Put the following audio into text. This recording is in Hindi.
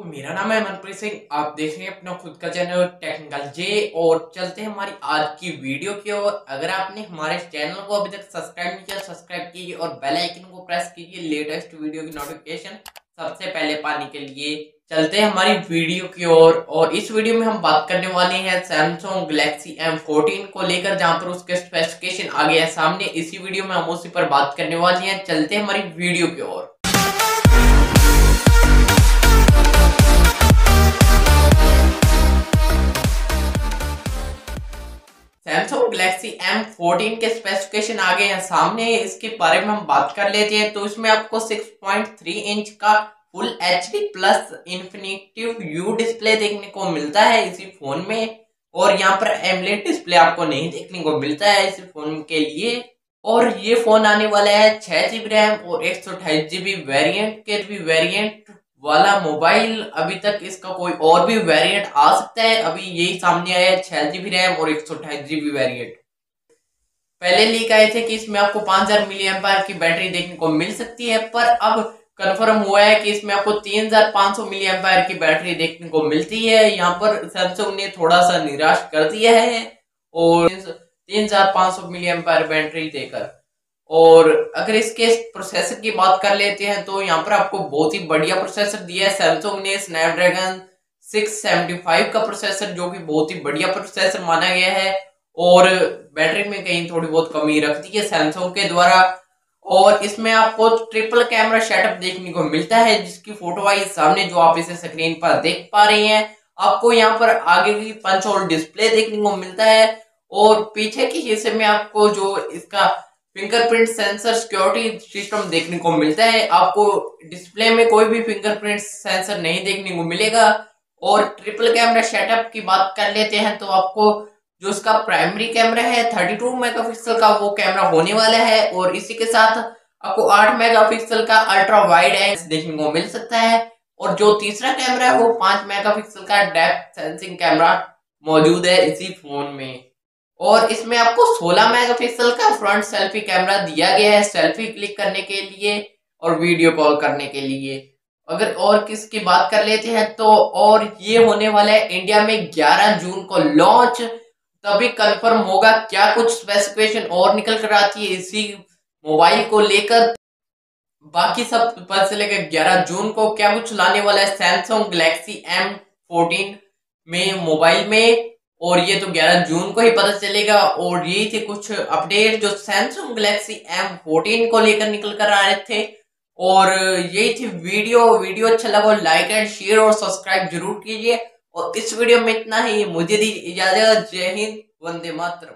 तो मेरा नाम है मनप्रीत सिंह। आप देख रहे हैं अपना खुद का चैनल टेक्निकल जे और चलते हैं हमारी आज की वीडियो की ओर। अगर आपने हमारे चैनल को अभी तक सब्सक्राइब नहीं किया सब्सक्राइब कीजिए और बेल आइकन को प्रेस कीजिए लेटेस्ट वीडियो की नोटिफिकेशन सबसे पहले पाने के लिए। चलते हैं हमारी वीडियो की ओर और, और इस वीडियो में हम बात करने वाले हैं सैमसंग गैलेक्सी M14 को लेकर जहाँ पर उसके स्पेसिफिकेशन आ गया है। सामने इसी वीडियो में हम उसी पर बात करने वाले हैं। चलते हैं हमारी वीडियो की ओर। सैमसंग गैलेक्सी M14 के स्पेसिफिकेशन आ गए हैं। सामने इसके बारे में हम बात कर लेते हैं तो इसमें आपको 6.3 इंच का full H D plus infinity U display देखने को मिलता है इसी फ़ोन में। और यहाँ पर एमलेट डिस्प्ले आपको नहीं देखने को मिलता है इसी फ़ोन के लिए। और ये फ़ोन आने वाला है छह जीबी रैम और एक सौ अठाईस जीबी वेरियंट के। भी वेरियंट वाला मोबाइल अभी तक इसका कोई और भी वेरिएंट आ सकता है? अभी यही सामने आया है, छह जीबी रैम और एक सौ अठाईस जीबी वेरियंट पहले लीक आए थे कि इसमें आपको पाँच हज़ार मिली एम्पायर की बैटरी देखने को मिल सकती है, पर अब कंफर्म हुआ है कि इसमें आपको तीन हज़ार पाँच सौ मिली एम्पायर की बैटरी देखने को मिलती है। यहाँ पर सैमसंग ने थोड़ा सा निराश कर दिया है और तीन हज़ार पाँच सौ मिली एम्पायर बैटरी देकर। और अगर इसके प्रोसेसर की बात कर लेते हैं तो यहाँ पर आपको बहुत ही बढ़िया प्रोसेसर दिया है सैमसंग ने स्नैपड्रैगन 675 का प्रोसेसर जो कि बहुत ही बढ़िया प्रोसेसर माना गया है। और बैटरी में कहीं थोड़ी बहुत कमी रख दी है सैमसंग के द्वारा। और इसमें आपको ट्रिपल कैमरा सेटअप देखने को मिलता है, जिसकी फ़ोटो आई सामने जो आप इसे स्क्रीन पर देख पा रहे हैं। आपको यहाँ पर आगे की पंच होल डिस्प्ले देखने को मिलता है। और पीछे के हिस्से में आपको जो इसका फिंगरप्रिंट सेंसर सिक्योरिटी सिस्टम देखने को मिलता है। आपको डिस्प्ले में कोई भी फिंगरप्रिंट सेंसर नहीं देखने को मिलेगा। और ट्रिपल कैमरा सेटअप की बात कर लेते हैं तो आपको जो उसका प्राइमरी कैमरा है 32 मेगापिक्सल का वो कैमरा होने वाला है। और इसी के साथ आपको 8 मेगापिक्सल का अल्ट्रा वाइड एंगल देखने को मिल सकता है। और जो तीसरा कैमरा है, वो 5 मेगापिक्सल का डेप्थ सेंसिंग कैमरा मौजूद है इसी फ़ोन में। और इसमें आपको 16 मेगापिक्सल का फ्रंट सेल्फी कैमरा दिया गया है सेल्फी क्लिक करने के लिए और वीडियो कॉल करने के लिए। अगर और किसकी बात कर लेते हैं तो और ये होने वाला है इंडिया में 11 जून को लॉन्च तभी कंफर्म होगा क्या कुछ स्पेसिफिकेशन और निकल कर आती है इसी मोबाइल को लेकर। बाकी सब पता चलेगा 11 जून को क्या कुछ लाने वाला है सैमसंग गैलेक्सी एम फोर्टीन में मोबाइल में। और ये तो 11 जून को ही पता चलेगा। और ये थे कुछ अपडेट जो सैमसंग गैलेक्सी M14 को लेकर निकल कर आ रहे थे। और यही थी वीडियो। वीडियो अच्छा लगा लाइक एंड शेयर और सब्सक्राइब ज़रूर कीजिए। और इस वीडियो में इतना ही। मुझे दी इजाज़त। जय हिंद। वंदे मातरम।